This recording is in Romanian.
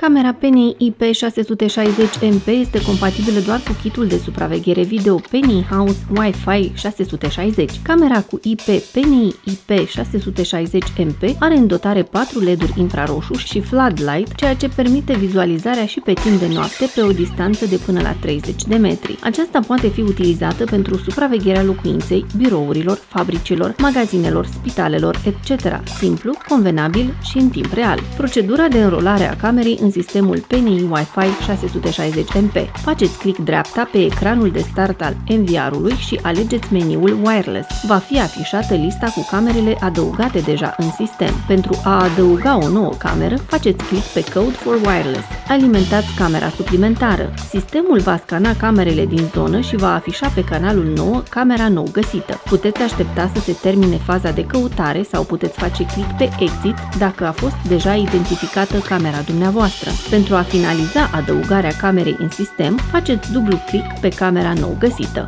Camera Penny IP660MP este compatibilă doar cu kitul de supraveghere video Penny House Wi-Fi 660. Camera cu IP Penny IP660MP are în dotare 4 LED-uri infraroșu și floodlight, ceea ce permite vizualizarea și pe timp de noapte pe o distanță de până la 30 de metri. Aceasta poate fi utilizată pentru supravegherea locuinței, birourilor, fabricilor, magazinelor, spitalelor, etc. Simplu, convenabil și în timp real. Procedura de înrolare a camerei în sistemul PNI Wi-Fi 660MP. Faceți click dreapta pe ecranul de start al NVR-ului și alegeți meniul Wireless. Va fi afișată lista cu camerele adăugate deja în sistem. Pentru a adăuga o nouă cameră, faceți click pe Code for Wireless. Alimentați camera suplimentară. Sistemul va scana camerele din zonă și va afișa pe canalul 9 camera nou găsită. Puteți aștepta să se termine faza de căutare sau puteți face click pe Exit dacă a fost deja identificată camera dumneavoastră. Pentru a finaliza adăugarea camerei în sistem, faceți dublu click pe camera nou găsită.